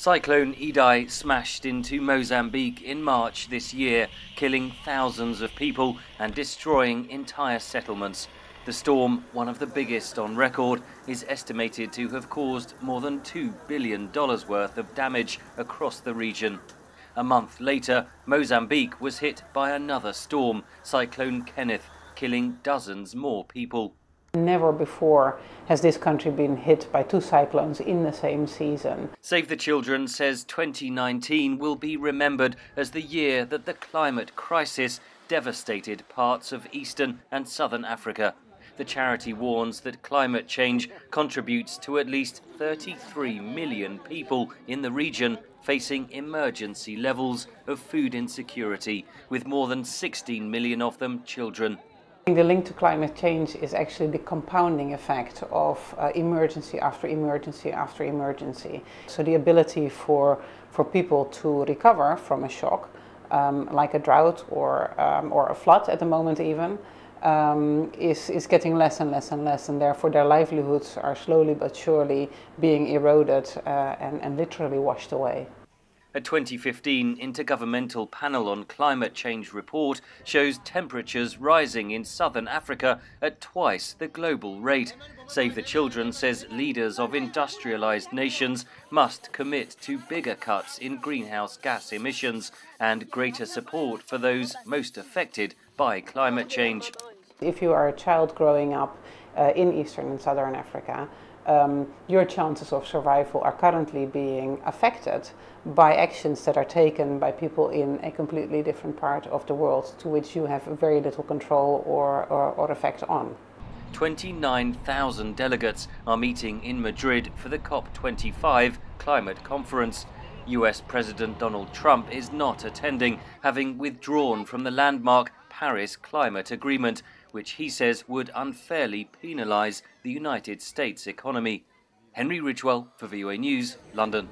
Cyclone Idai smashed into Mozambique in March this year, killing thousands of people and destroying entire settlements. The storm, one of the biggest on record, is estimated to have caused more than $2 billion worth of damage across the region. A month later, Mozambique was hit by another storm, Cyclone Kenneth, killing dozens more people. Never before has this country been hit by two cyclones in the same season. Save the Children says 2019 will be remembered as the year that the climate crisis devastated parts of eastern and southern Africa. The charity warns that climate change contributes to at least 33 million people in the region facing emergency levels of food insecurity, with more than 16 million of them children. The link to climate change is actually the compounding effect of uh, emergency after emergency after emergency. So the ability for, for people to recover from a shock, um, like a drought or, um, or a flood at the moment even, um, is, is getting less and less and less and therefore their livelihoods are slowly but surely being eroded uh, and, and literally washed away. A 2015 Intergovernmental Panel on Climate Change report shows temperatures rising in southern Africa at twice the global rate. Save the Children says leaders of industrialized nations must commit to bigger cuts in greenhouse gas emissions and greater support for those most affected by climate change. If you are a child growing up uh, in eastern and southern Africa, um, your chances of survival are currently being affected by actions that are taken by people in a completely different part of the world to which you have very little control or, or, or effect on. 29,000 delegates are meeting in Madrid for the COP25 climate conference. US President Donald Trump is not attending, having withdrawn from the landmark Paris Climate Agreement, which he says would unfairly penalise the United States economy. Henry Ridgwell for VOA News, London.